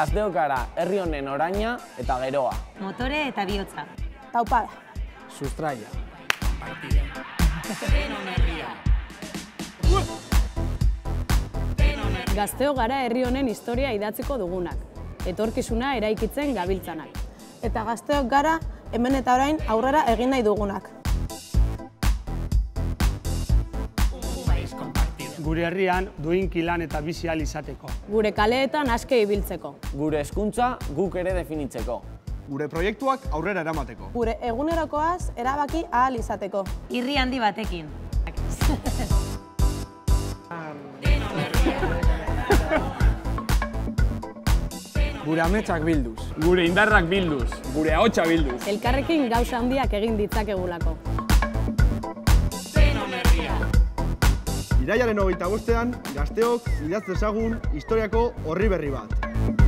Gazteok gara herri honen oraina eta geroa. Motore eta bihotza. Taupada. Sustraia. Gazteo gara herri honen historia idatziko dugunak. Etorkizuna eraikitzen gabiltzanak. Eta gazteok gara hemen eta orain aurrera egin nahi dugunak. Gure herrian duinki lan eta bizi ahal izateko. Gure kaleetan aske ibiltzeko. Gure hezkuntza guk ere definitzeko. Gure proiektuak aurrera eramateko. Gure egunerokoaz erabaki ahal izateko. Irri handi batekin. Gure ametsak bilduz. Gure indarrak bilduz, gure ahotsa bilduz. Elkarrekin gauza handiak egin ditzakegulako. Iraiaren hogeita bostean, gazteok idatz dezagun historiako horri berri bat.